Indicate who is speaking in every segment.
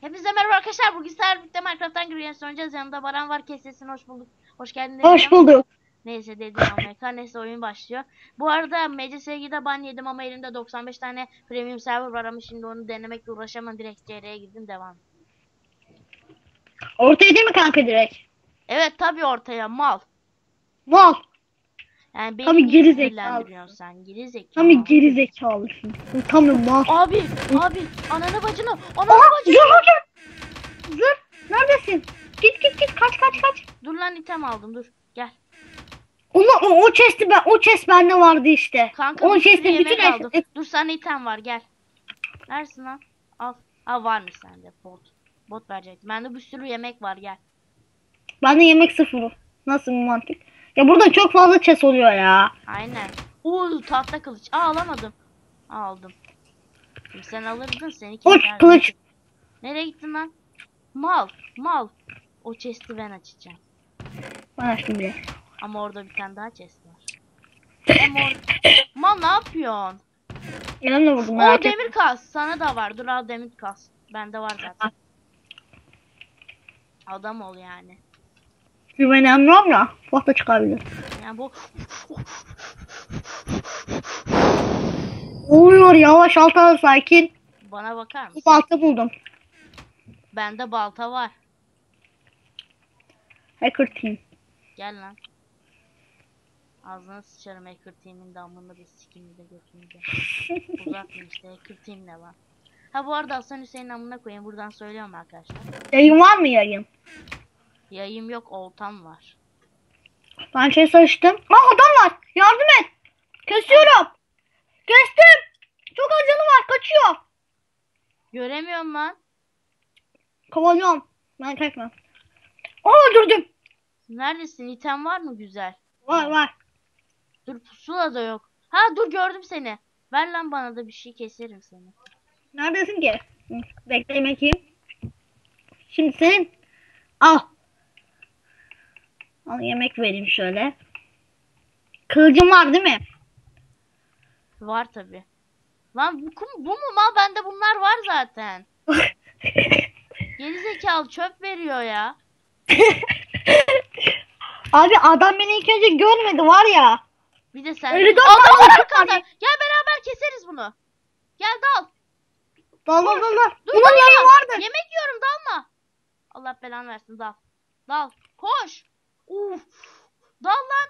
Speaker 1: Hepinize merhaba arkadaşlar. Bugün sizlerle birlikte Minecraft'tan Green oynayacağız. Yanımda Baran var. Kesesin hoş bulduk. Hoş geldin.
Speaker 2: Hoş bulduk.
Speaker 1: Neyse dedim Amerika. Neyse oyun başlıyor. Bu arada MCSG'de ban yedim ama elimde 95 tane premium server var ama şimdi onu denemekle uğraşamam. Direkt CR'ye girdim devam.
Speaker 2: Ortaya değil mi kanka direkt?
Speaker 1: Evet tabii ortaya mal.
Speaker 2: Mal.
Speaker 1: Yani beni niye
Speaker 2: geri zekalı.
Speaker 1: sen? Geri zekalı.
Speaker 2: Tam bir geri zekalısın. Tam bir mal.
Speaker 1: Abi abi ananı bacını ananı
Speaker 2: Aa
Speaker 1: bacını.
Speaker 2: zır hocam. Zır. Neredesin? Git git git kaç kaç kaç.
Speaker 1: Dur lan item aldım dur. Gel.
Speaker 2: Ulan o, o chest'i ben o chest bende vardı işte.
Speaker 1: Kanka
Speaker 2: o chest'in bütün
Speaker 1: aldım.
Speaker 2: eş-
Speaker 1: Dur sana item var gel. Neresin lan? Al. Ha varmış sende bot. Bot verecek. Bende bir sürü yemek var gel.
Speaker 2: Bende yemek sıfırı. Nasıl bir mantık? Ya burada çok fazla chest oluyor ya.
Speaker 1: Aynen. Uuu tahta kılıç. Aa alamadım. Aa, aldım. Şimdi sen alırdın seni keserdim.
Speaker 2: kılıç.
Speaker 1: Nereye gittin lan? Mal. Mal. O chest'i ben açacağım.
Speaker 2: Ben açtım bile.
Speaker 1: Ama orada bir tane daha chest var. Ama or- Mal ne yapıyorsun?
Speaker 2: Elimle vurdum
Speaker 1: O demir kas. Sana da var. Dur al demir kas. Bende var zaten. Adam ol yani.
Speaker 2: Güvenemiyorum ya. Tahta çıkabilir.
Speaker 1: Yani bu
Speaker 2: Oluyor yavaş alta sakin.
Speaker 1: bana bakar mısın?
Speaker 2: balta buldum.
Speaker 1: Bende balta var.
Speaker 2: Hacker team.
Speaker 1: Gel lan. Ağzına sıçarım Hacker Team'in damını da sikimi de götünü de. Uzatma işte Hacker Team ne lan? Ha bu arada Hasan Hüseyin amına koyayım buradan söylüyorum arkadaşlar.
Speaker 2: Yayın var mı yayın?
Speaker 1: Yayım yok oltam var.
Speaker 2: Ben şey saçtım. Aa adam var. Yardım et. Kesiyorum. Kestim. Çok az canı var. Kaçıyor.
Speaker 1: Göremiyorum lan.
Speaker 2: Kovalıyorum. Ben kaçmam. Aa öldürdüm.
Speaker 1: Neredesin? İtem var mı güzel?
Speaker 2: Var var.
Speaker 1: Dur pusula da yok. Ha dur gördüm seni. Ver lan bana da bir şey keserim seni.
Speaker 2: Neredesin ki? Bekle yemek yiyeyim. Şimdi senin. Al. Yemek vereyim şöyle. Kılıcın var değil mi?
Speaker 1: Var tabi. Lan bu, bu mu mal? Bende bunlar var zaten. Gerizekalı çöp veriyor ya.
Speaker 2: Abi adam beni ilk önce görmedi var ya.
Speaker 1: Bir de sen.
Speaker 2: Öyle dön,
Speaker 1: Adam arkanda.
Speaker 2: dön.
Speaker 1: Gel beraber keseriz bunu. Gel dal.
Speaker 2: Dal dal dal dal.
Speaker 1: Dur,
Speaker 2: Bunun yayın vardı.
Speaker 1: Yemek yiyorum dalma. Allah belanı versin dal. Dal. Koş. Uf. Dal lan.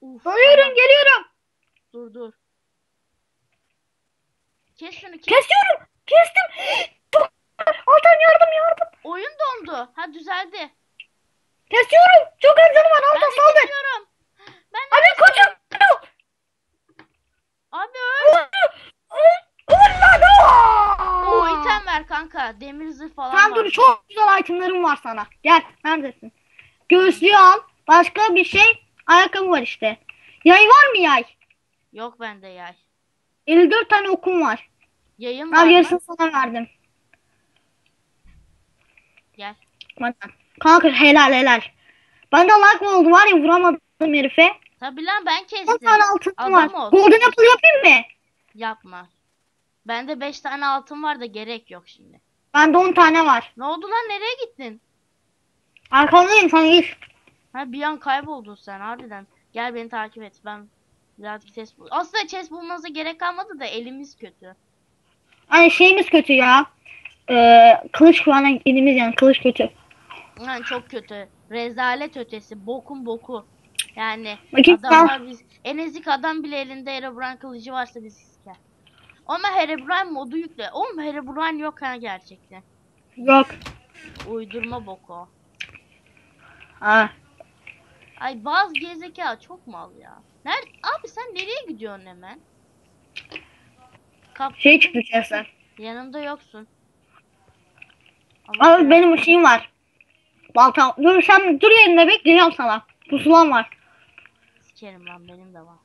Speaker 1: Uf.
Speaker 2: Dalıyorum
Speaker 1: tamam.
Speaker 2: geliyorum.
Speaker 1: Dur dur. Kes şunu kes.
Speaker 2: Kesiyorum. Kestim. Altan yardım yardım.
Speaker 1: Oyun dondu. Ha düzeldi.
Speaker 2: Kesiyorum. Çok az canım var.
Speaker 1: Ben
Speaker 2: Altan saldır.
Speaker 1: kesiyorum. Ben de
Speaker 2: Abi koçum.
Speaker 1: Abi öl. Oo item ver kanka. Demir zırh falan
Speaker 2: Sen
Speaker 1: var.
Speaker 2: dur çok güzel itemlerim var sana. Gel neredesin? Göğüslüğü al. Başka bir şey. Ayakkabı var işte. Yay var mı yay?
Speaker 1: Yok bende yay.
Speaker 2: 54 tane okum var.
Speaker 1: Yayın var
Speaker 2: Al
Speaker 1: mı?
Speaker 2: yarısını sana verdim.
Speaker 1: Gel.
Speaker 2: Bana. Kanka helal helal. Bende lag mı oldu var ya vuramadım herife.
Speaker 1: Tabi lan ben
Speaker 2: 10
Speaker 1: kestim.
Speaker 2: tane altın
Speaker 1: Adam
Speaker 2: var.
Speaker 1: ol.
Speaker 2: Golden apple yapayım mı?
Speaker 1: Yapma. Bende 5 tane altın var da gerek yok şimdi.
Speaker 2: Bende 10 tane var.
Speaker 1: Ne oldu lan nereye gittin?
Speaker 2: Arkandayım sen git.
Speaker 1: Ha bir an kayboldun sen harbiden. Gel beni takip et. Ben birazcık chest bul. Aslında chest bulmanıza gerek kalmadı da elimiz kötü.
Speaker 2: Hani şeyimiz kötü ya. Ee, kılıç falan elimiz yani kılıç kötü.
Speaker 1: Yani çok kötü. Rezalet ötesi. Bokun boku. Yani
Speaker 2: Bakayım
Speaker 1: adamlar biz en ezik adam bile elinde Herobrine kılıcı varsa bizi siker. Ama Herobrine modu yükle. Oğlum Herobrine yok ha gerçekten.
Speaker 2: Yok.
Speaker 1: Uydurma boku.
Speaker 2: Ha.
Speaker 1: Ay bazı gezekalı çok mal ya. Nerede? Abi sen nereye gidiyorsun hemen? Kap
Speaker 2: Şey çıktı içerisinden.
Speaker 1: yanımda yoksun. Allah
Speaker 2: Abi benim şeyim var. Baltam. Dur sen dur yerinde bekleyeceğim sana. Pusulam var.
Speaker 1: Sikerim lan benim de var.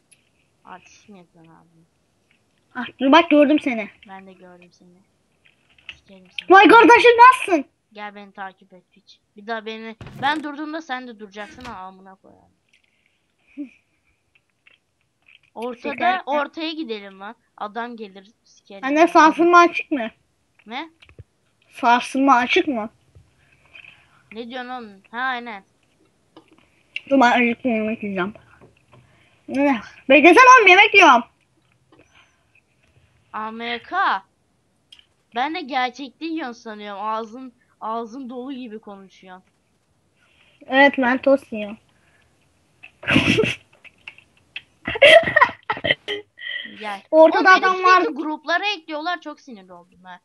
Speaker 1: Artist mi yapıyorsun abi?
Speaker 2: Ah, dur bak gördüm seni.
Speaker 1: Ben de gördüm seni. Sikerim seni.
Speaker 2: Vay kardeşim nasılsın?
Speaker 1: Gel beni takip et piç. Bir daha beni ben durduğumda sen de duracaksın ha amına koyarım. Ortada ortaya gidelim lan. Adam gelir sikerim.
Speaker 2: Anne sarsılma açık mı?
Speaker 1: Ne?
Speaker 2: Sarsılma açık mı?
Speaker 1: Ne diyorsun oğlum? Ha aynen.
Speaker 2: Dur ben acıktım yemek yiyeceğim. Ne? Beklesene oğlum yemek yiyorum.
Speaker 1: AMK. Ben de gerçekliği yiyorsun sanıyorum. Ağzın ağzın dolu gibi konuşuyorsun.
Speaker 2: Evet ben tost yiyorum.
Speaker 1: Gel.
Speaker 2: Ortada
Speaker 1: Oğlum
Speaker 2: adam var.
Speaker 1: gruplara ekliyorlar. Çok sinirli oldum ha.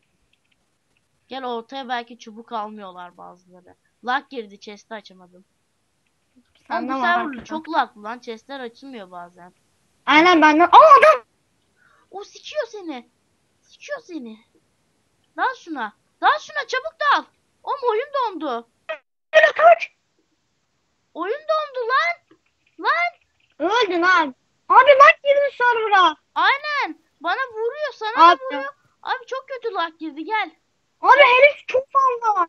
Speaker 1: Gel ortaya belki çubuk almıyorlar bazıları. Lag girdi chest'i açamadım. Ama
Speaker 2: Sende
Speaker 1: bu server çok laglı lan. Chest'ler açılmıyor bazen.
Speaker 2: Aynen benden. Aa adam.
Speaker 1: O sikiyor seni. Sikiyor seni. Dal şuna. Dal şuna çabuk dal. Oğlum oyun dondu.
Speaker 2: Kaç.
Speaker 1: Oyun dondu lan. Lan.
Speaker 2: Öldün abi. Abi lan girdin server'a.
Speaker 1: Aynen. Bana vuruyor. Sana
Speaker 2: Abi.
Speaker 1: da vuruyor. Abi çok kötü lag girdi gel.
Speaker 2: Abi herif çok fazla var.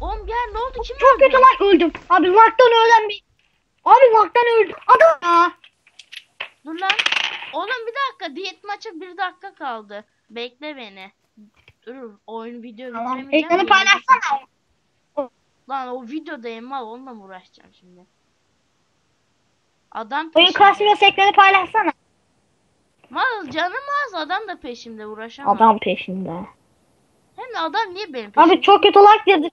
Speaker 1: Oğlum gel ne oldu kim
Speaker 2: Çok
Speaker 1: öldü?
Speaker 2: kötü lan öldüm. Abi laktan ölen bir. Abi laktan öldüm. Adam ya.
Speaker 1: Dur lan. Oğlum bir dakika diyet maçı bir dakika kaldı. Bekle beni. Dur oyun video
Speaker 2: Tamam.
Speaker 1: bitiremeyeceğim.
Speaker 2: Ekranı paylaşsana.
Speaker 1: Lan o videodayım mal onunla mı uğraşacağım şimdi? Adam
Speaker 2: Oyun
Speaker 1: peşimde.
Speaker 2: kasmıyorsa ekranı paylaşsana.
Speaker 1: Mal canım az adam da peşimde uğraşamam.
Speaker 2: Adam peşinde.
Speaker 1: Hem de adam niye benim peşimde?
Speaker 2: Abi çok kötü lak girdi.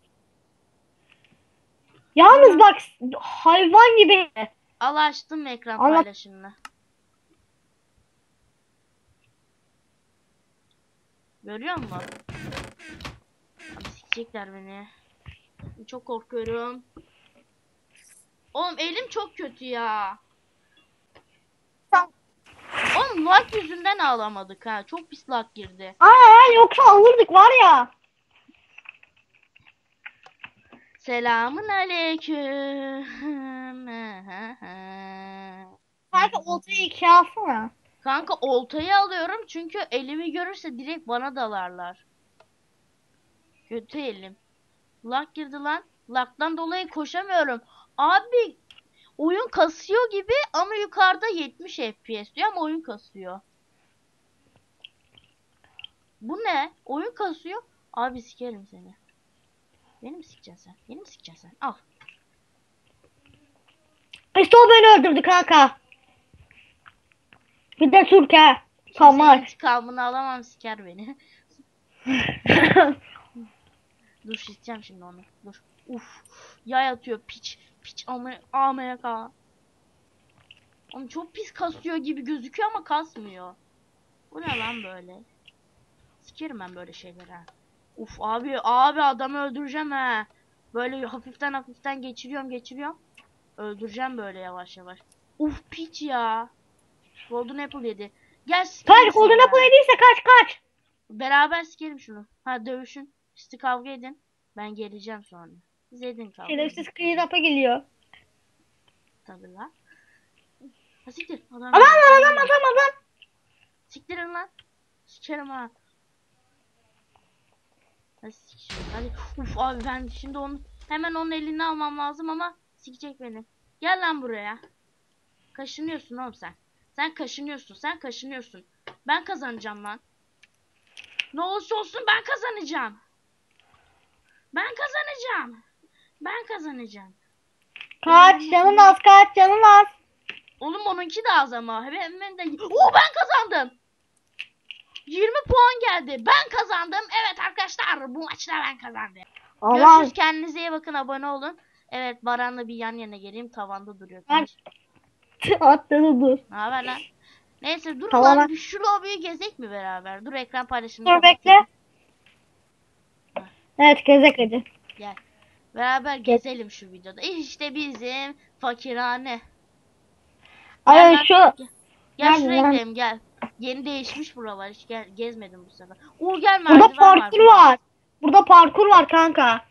Speaker 2: Yalnız bak hayvan gibi.
Speaker 1: Al açtım ekran
Speaker 2: Allah-
Speaker 1: paylaşımını. Görüyor musun? Abi sikecekler beni. Çok korkuyorum. Oğlum elim çok kötü ya. Oğlum lag yüzünden ağlamadık ha. Çok pis lag girdi.
Speaker 2: Aa yoksa alırdık var ya.
Speaker 1: Selamun aleyküm.
Speaker 2: Kanka oltayı ikiye alsana.
Speaker 1: Kanka oltayı alıyorum çünkü elimi görürse direkt bana dalarlar. Kötü elim. Lag girdi lan. Lag'dan dolayı koşamıyorum. Abi oyun kasıyor gibi ama yukarıda 70 FPS diyor ama oyun kasıyor. Bu ne? Oyun kasıyor. Abi sikerim seni. Beni mi sikeceksin sen? Beni mi sikeceksin sen? Al.
Speaker 2: İşte o beni öldürdü kanka. Bir de Türk ha.
Speaker 1: Kimsenin
Speaker 2: Tamam.
Speaker 1: intikamını alamam siker beni. Dur şişeceğim şimdi onu. Dur. Uf. Yay atıyor piç. Piç AMK. Oğlum çok pis kasıyor gibi gözüküyor ama kasmıyor. Bu ne lan böyle? Sikerim ben böyle şeylere. Uf abi abi adamı öldüreceğim ha. Böyle hafiften hafiften geçiriyorum geçiriyorum. Öldüreceğim böyle yavaş yavaş. Uf piç ya. Golden Apple yedi. Gel sikerim
Speaker 2: Kaç
Speaker 1: seni
Speaker 2: Golden
Speaker 1: ya.
Speaker 2: Apple yediyse kaç kaç.
Speaker 1: Beraber sikerim şunu. Ha dövüşün. İşte kavga edin. Ben geleceğim sonra. Siz edin kavga.
Speaker 2: Şerefsiz Kıyıdap'a geliyor.
Speaker 1: Tabii lan. Ha siktir. Adam,
Speaker 2: Adam var adam adam adam.
Speaker 1: Siktirin lan. Sikerim ha. Hadi sik şunu. Hadi. Uf abi ben şimdi onu hemen onun elini almam lazım ama sikecek beni. Gel lan buraya. Kaşınıyorsun oğlum sen. Sen kaşınıyorsun. Sen kaşınıyorsun. Ben kazanacağım lan. Ne olursa olsun ben kazanacağım. Ben kazanacağım. Ben kazanacağım.
Speaker 2: Kaç canın az kaç canın az.
Speaker 1: Oğlum onunki de az ama. Hemen de... Oo ben kazandım. 20 puan geldi. Ben kazandım. Evet arkadaşlar bu maçta ben kazandım.
Speaker 2: Aman.
Speaker 1: Görüşürüz. Kendinize iyi bakın. Abone olun. Evet Baran'la bir yan yana geleyim. Tavanda duruyor.
Speaker 2: Ben- Atladı dur.
Speaker 1: Ne haber lan? Neyse dur
Speaker 2: Tamam.
Speaker 1: lan bir şu lobiyi gezek mi beraber? Dur ekran paylaşımını
Speaker 2: Dur bekle. Evet gezek hadi.
Speaker 1: Gel. Beraber gezelim şu videoda. İşte bizim fakirhane.
Speaker 2: Ay şu
Speaker 1: Gel, gel şuraya gidelim gel. Yeni değişmiş buralar. Hiç gel, gezmedim bu sefer. Uğur gel
Speaker 2: burada
Speaker 1: merdiven var.
Speaker 2: parkur var. Burada parkur var kanka.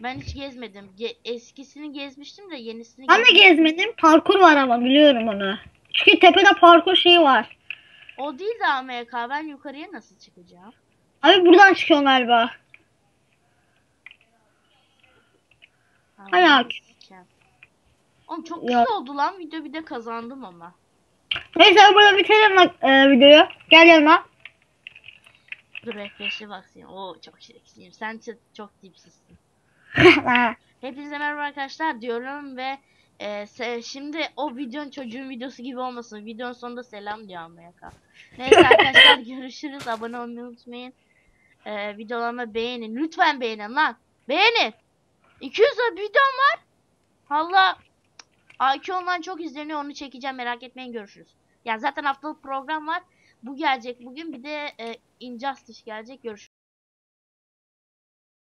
Speaker 1: Ben hiç gezmedim. Ge- eskisini gezmiştim de yenisini
Speaker 2: Ben de
Speaker 1: gezmedim.
Speaker 2: gezmedim. Parkur var ama biliyorum onu. Çünkü tepede parkur şeyi var.
Speaker 1: O değil de AMK. Ben yukarıya nasıl çıkacağım?
Speaker 2: Abi buradan çıkıyor galiba. Hay
Speaker 1: Allah'ım
Speaker 2: hak.
Speaker 1: sikeyim. Oğlum çok
Speaker 2: Ya.
Speaker 1: güzel oldu lan video bir de kazandım ama.
Speaker 2: Neyse burada bitirelim bak, e, videoyu. Gel yanıma.
Speaker 1: Dur F5'e baksın. Oo çok şeksiyim. Sen çok tipsizsin. Hepinize merhaba arkadaşlar diyorum ve e, şimdi o videonun çocuğun videosu gibi olmasın. Videonun sonunda selam diyor ama yaka. Neyse arkadaşlar görüşürüz. Abone olmayı unutmayın. E, videolarımı beğenin. Lütfen beğenin lan. Beğenin. 200 videom var. Allah. IQ Online çok izleniyor. Onu çekeceğim. Merak etmeyin. Görüşürüz. Ya zaten haftalık program var. Bu gelecek bugün. Bir de e, Injustice gelecek. Görüşürüz.